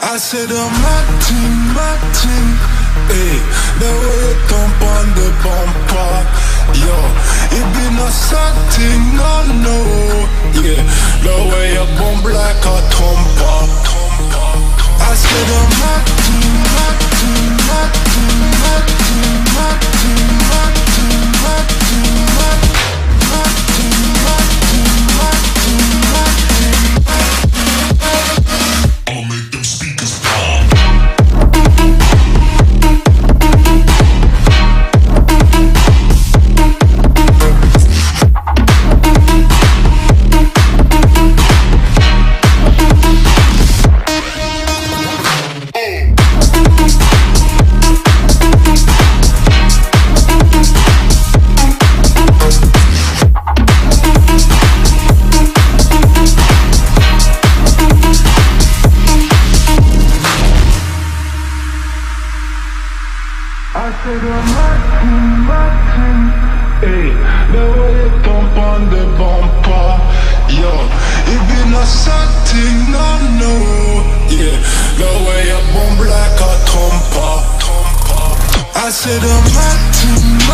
I said, I'm my team, my team. I said I'm not too Ey, ben voyez ton pan de bon pas Yo, it be no no, Yeah, the way like a I said I'm Martin,